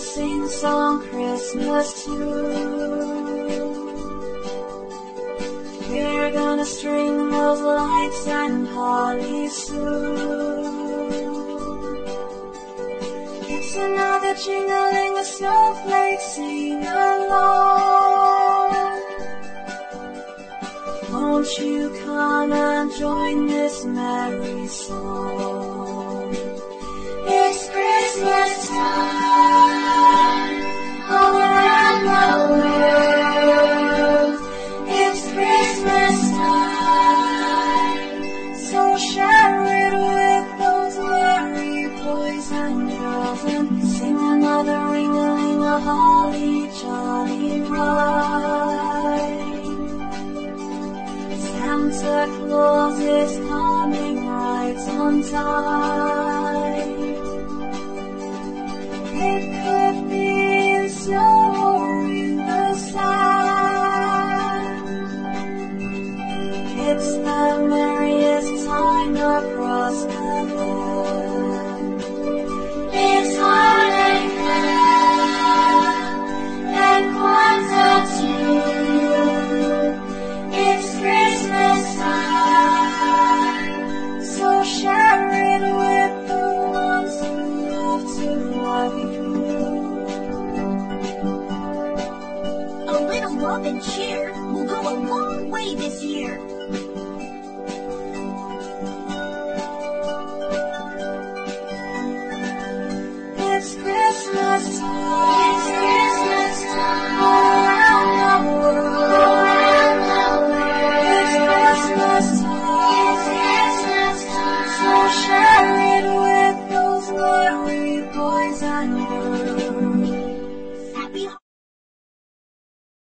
sing song Christmas too. We're gonna string those lights and holly soon. It's another jingling, a snowflake sing along. Won't you come and join this merry song? Jolly ride. Santa Claus is coming right on time. It could be snow or in the sun. It's the merriest time across the land. and cheer will go a long way this year. It's Christmas time.